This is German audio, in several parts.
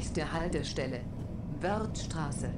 Nächste Haltestelle. Wörthstraße.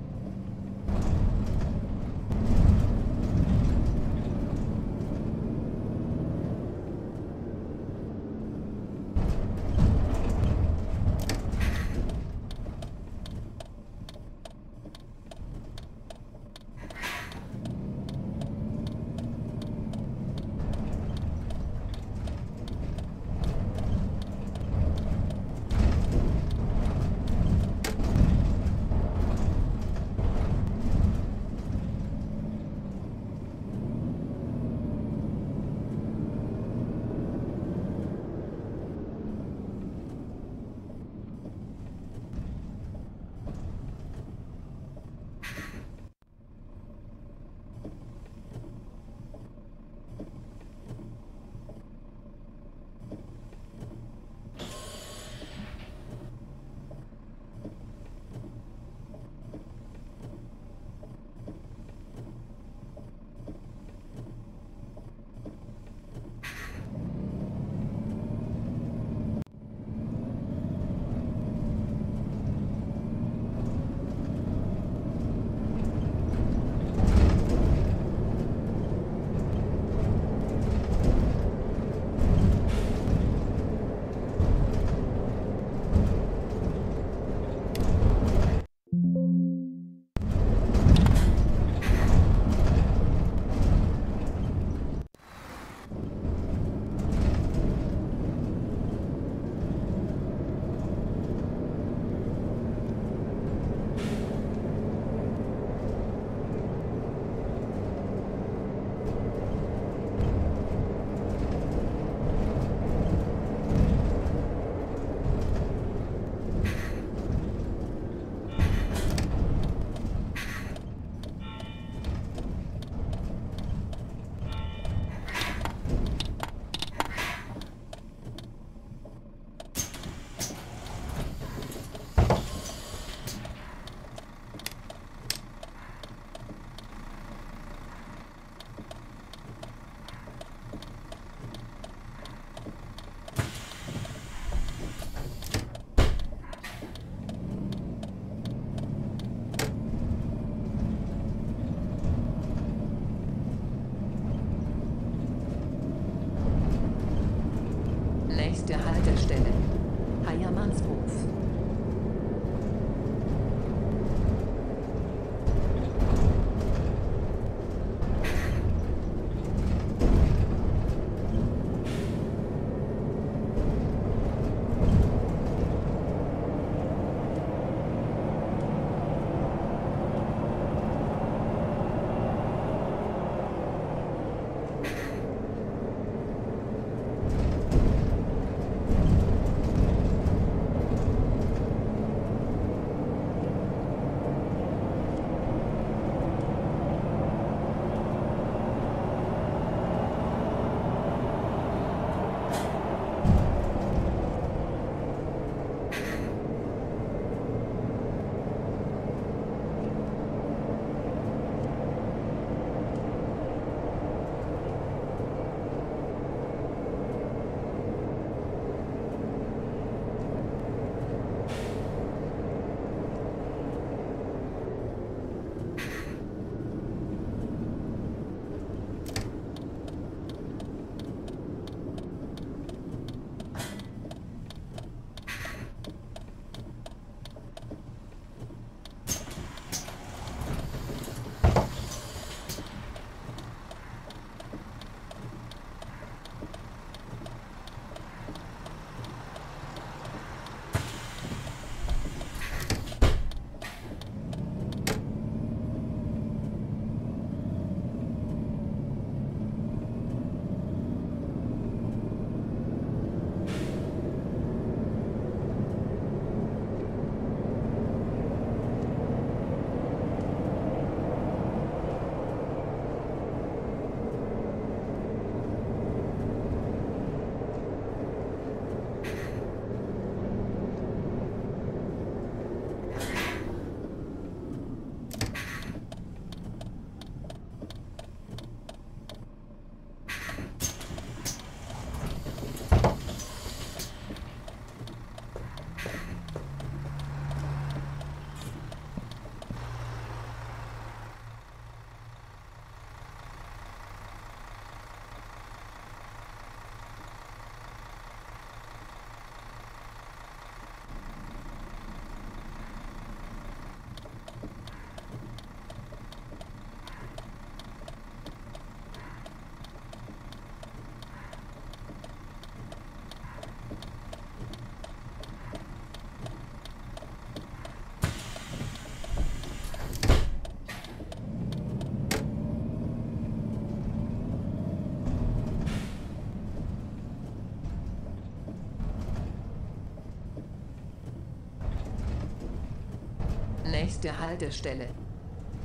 Nächste Haltestelle.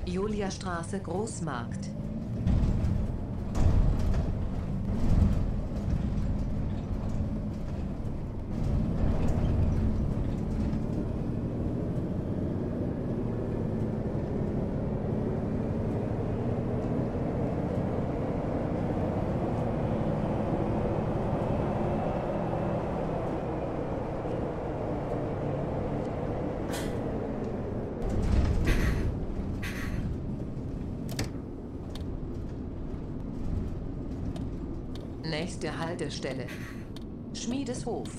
Juliastraße Großmarkt. Nächste Haltestelle. Schmiedeshof.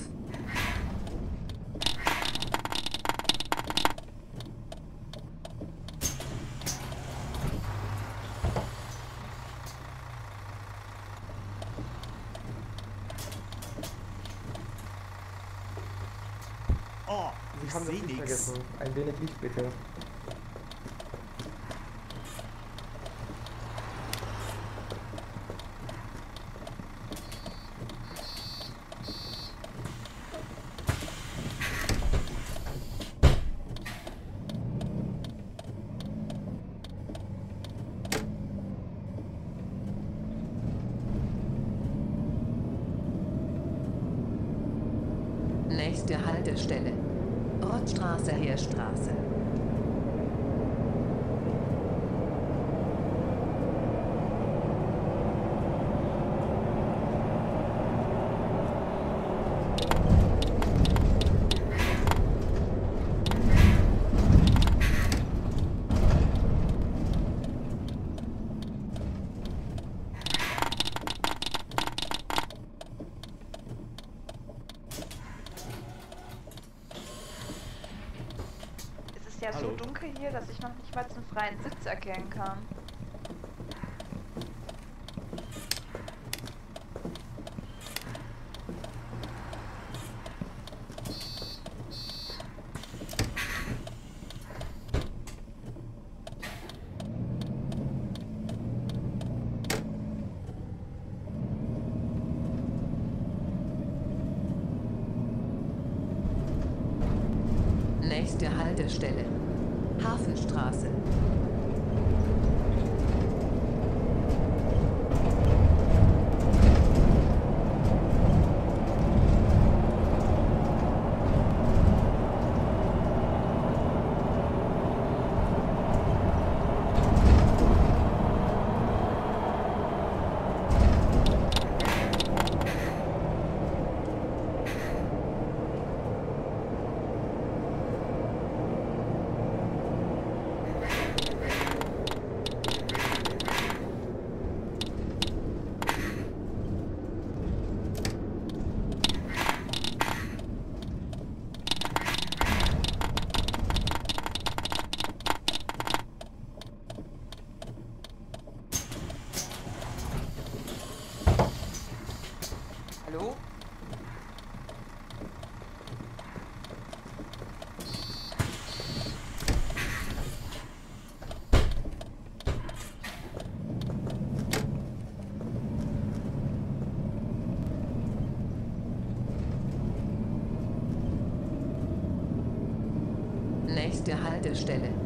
Oh, Sie ich haben das sehe nichts. vergessen. Ein wenig Licht bitte. Nächste Haltestelle. Rottstraße Heerstraße. Ja Hallo. so dunkel hier, dass ich noch nicht mal einen freien Sitz erkennen kann. Nächste Haltestelle. Hafenstraße. Hallo? Nächste Haltestelle.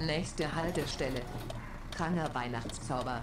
Nächste Haltestelle. Kranger Weihnachtszauber.